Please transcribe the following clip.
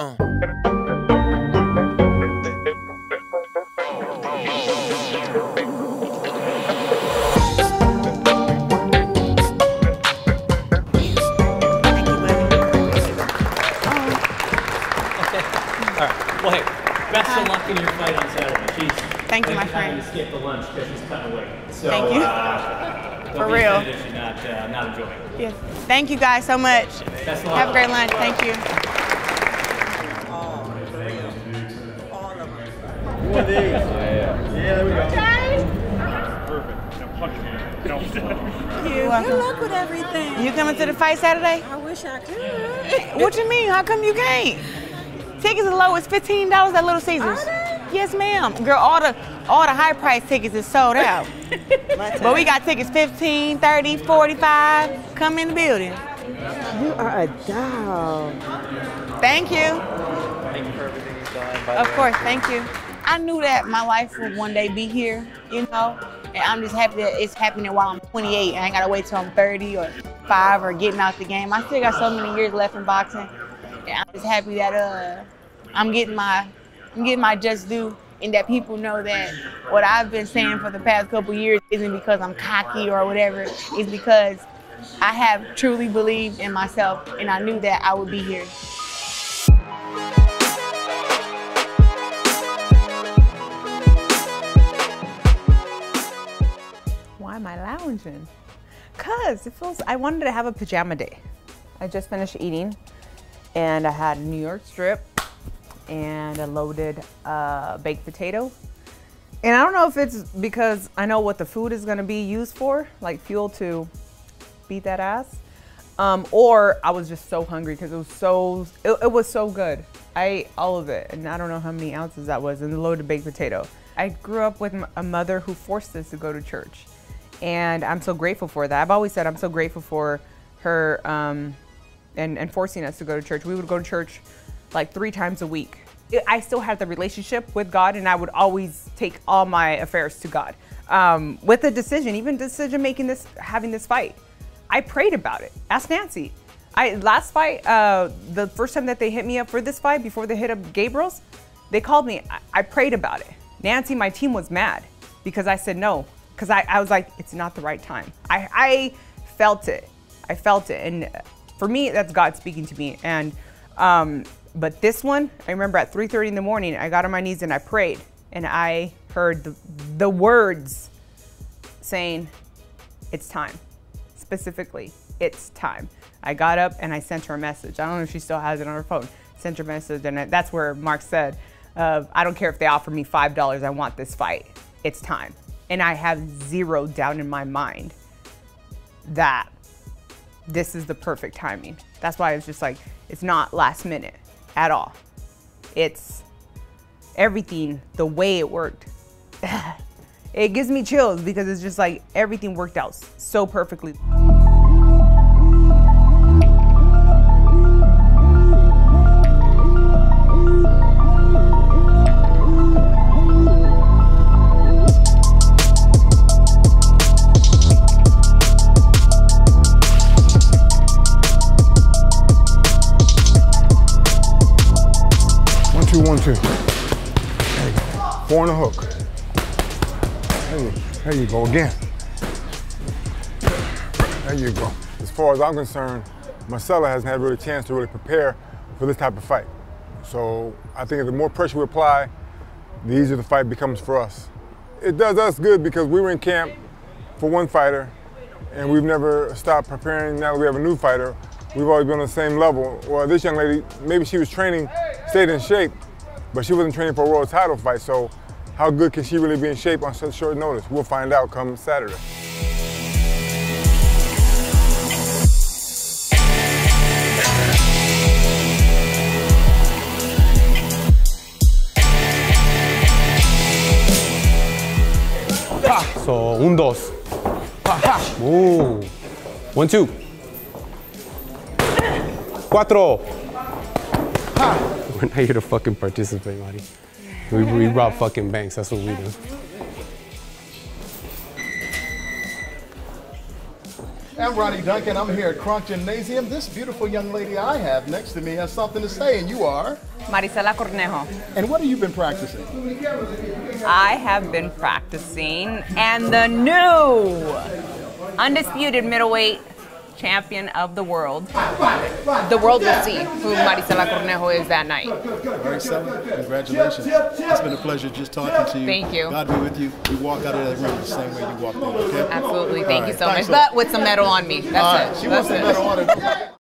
Uh. All right. Well, hey, best of luck in your fight on Saturday. She's Thank you, my thinking having friend. to skip the lunch because she's cutting weight. So, Thank you. Uh, For real. offended if you're not, uh, not enjoying. Yes. Thank you guys so much. Best. Have a great lunch. Thank you. You're welcome. Good luck with everything. You coming to the fight Saturday? I wish I could. What you mean? How come you can't? Tickets as low as fifteen dollars at Little Caesars. Are they? Yes, ma'am. Girl, all the all the high price tickets is sold out. but we got tickets 15, 30, 45. Come in the building. You are a doll. Thank you. Thank you for everything you've done. Of the way. course, thank you. I knew that my life would one day be here, you know, and I'm just happy that it's happening while I'm 28. I ain't gotta wait till I'm 30 or five or getting out the game. I still got so many years left in boxing, and I'm just happy that uh, I'm getting my, I'm getting my just due, and that people know that what I've been saying for the past couple years isn't because I'm cocky or whatever. It's because I have truly believed in myself, and I knew that I would be here. Am I lounging? Cause it feels. I wanted to have a pajama day. I just finished eating, and I had New York strip and a loaded uh, baked potato. And I don't know if it's because I know what the food is gonna be used for, like fuel to beat that ass, um, or I was just so hungry because it was so it, it was so good. I ate all of it, and I don't know how many ounces that was, and the loaded baked potato. I grew up with a mother who forced us to go to church, and I'm so grateful for that. I've always said I'm so grateful for her um, and and forcing us to go to church. We would go to church like three times a week. I- still had the relationship with God, and I would always take all my affairs to God. Um, with the decision, even decision making this, having this fight, I prayed about it. Ask Nancy. I last fight, uh, the first time that they hit me up for this fight before they hit up Gabriels, they called me. I, I prayed about it. Nancy, my team was mad because I said no because I, I was like, it's not the right time. I, I felt it. I felt it, and for me, that's God speaking to me. And um, but this one, I remember at 3:30 in the morning, I got on my knees and I prayed, and I heard the, the words saying, "It's time." Specifically, it's time. I got up and I sent her a message. I don't know if she still has it on her phone. Sent her a message, and that's where Mark said, uh, "I don't care if they offer me five dollars. I want this fight. It's time." And I have zero doubt in my mind that this is the perfect timing. That's why it's just like it's not last minute at all. It's everything the way it worked. it gives me chills because it's just like everything worked out so perfectly. Two, one, two. There you go. Four on the hook. There you, there you go again. There you go. As far as I'm concerned, Marcella hasn't had really a chance to really prepare for this type of fight. So I think the more pressure we apply, the easier the fight becomes for us. It does us good because we were in camp for one fighter and we've never stopped preparing. Now that we have a new fighter, we've always been on the same level. Well, this young lady, maybe she was training, stayed in shape, but she wasn't training for a world title fight. So how good can she really be in shape on such short notice? We'll find out come Saturday. So, un, dos. Ooh. One, two. Cuatro. We're not here to fucking participate, Marty. We, we rob fucking banks. That's what we do. I'm Ronnie Duncan. I'm here at Kronk Gymnasium. This beautiful young lady I have next to me has something to say, and you are. Maricela Cornejo. And what have you been practicing? I have been practicing, and the new undisputed middleweight champion of the world. The world will see who Maricela Cornejo is that night. Maricela, congratulations. It's been a pleasure just talking to you. Thank you. God be with you. You walk out of that room the same way you walked in, okay? Absolutely. Thank All you right, so much. thanks a But with some metal on me. That's right, it. She That's wants it. medal on it.